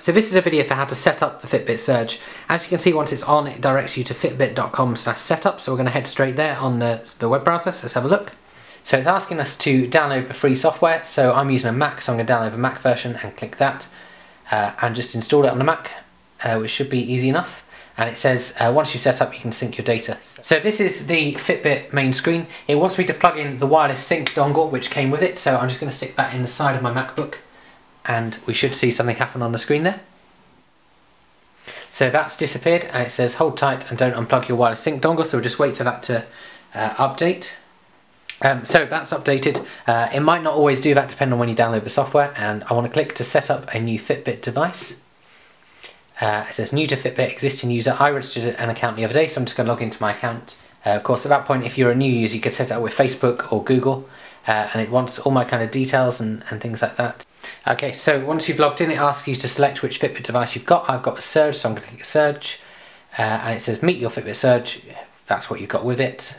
So this is a video for how to set up the Fitbit Surge. As you can see, once it's on, it directs you to fitbit.com slash setup. So we're going to head straight there on the, the web browser. So let's have a look. So it's asking us to download the free software. So I'm using a Mac, so I'm going to download the Mac version and click that. Uh, and just install it on the Mac, uh, which should be easy enough. And it says uh, once you set up, you can sync your data. So this is the Fitbit main screen. It wants me to plug in the wireless sync dongle, which came with it. So I'm just going to stick that in the side of my MacBook and we should see something happen on the screen there. So that's disappeared and it says hold tight and don't unplug your wireless sync dongle so we'll just wait for that to uh, update. Um, so that's updated. Uh, it might not always do that depending on when you download the software and I want to click to set up a new Fitbit device. Uh, it says new to Fitbit existing user. I registered an account the other day so I'm just going to log into my account. Uh, of course at that point if you're a new user you could set it up with Facebook or Google uh, and it wants all my kind of details and, and things like that. Okay, so once you've logged in, it asks you to select which Fitbit device you've got. I've got a Surge, so I'm going to click Surge, uh, and it says meet your Fitbit Surge. That's what you've got with it.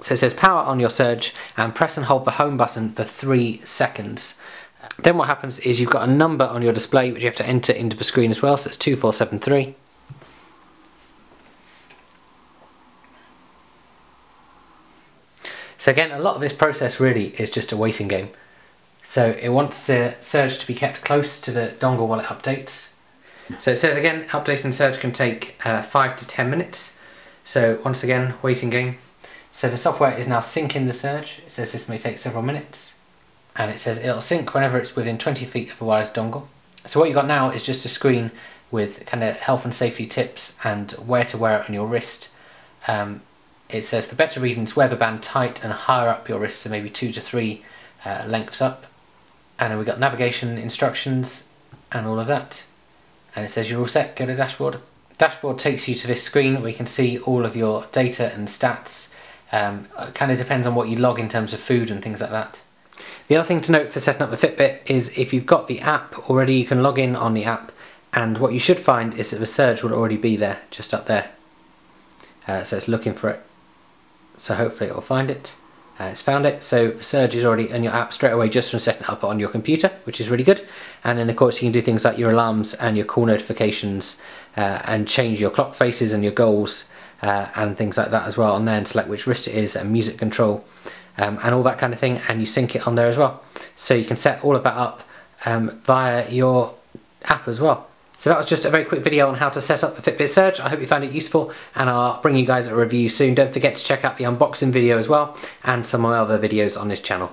So it says power on your Surge and press and hold the home button for three seconds. Then what happens is you've got a number on your display which you have to enter into the screen as well, so it's 2473. So again, a lot of this process really is just a waiting game. So it wants the surge to be kept close to the dongle while it updates. So it says again, update and surge can take uh, 5 to 10 minutes. So once again, waiting game. So the software is now syncing the surge. It says this may take several minutes. And it says it'll sync whenever it's within 20 feet of a wireless dongle. So what you've got now is just a screen with kind of health and safety tips and where to wear it on your wrist. Um, it says for better readings, wear the band tight and higher up your wrist, so maybe two to three uh, lengths up and we've got navigation instructions and all of that. And it says you're all set. Go to dashboard. Dashboard takes you to this screen where you can see all of your data and stats. Um, it kind of depends on what you log in terms of food and things like that. The other thing to note for setting up the Fitbit is if you've got the app already you can log in on the app. And what you should find is that the Surge will already be there just up there. Uh, so it's looking for it. So hopefully it will find it uh, it's found it. So Surge is already in your app straight away just from setting it up on your computer, which is really good. And then of course you can do things like your alarms and your call notifications uh, and change your clock faces and your goals uh, and things like that as well on there and select which wrist it is and music control um, and all that kind of thing and you sync it on there as well. So you can set all of that up um, via your app as well. So that was just a very quick video on how to set up the Fitbit Surge. I hope you found it useful and I'll bring you guys a review soon. Don't forget to check out the unboxing video as well and some of my other videos on this channel.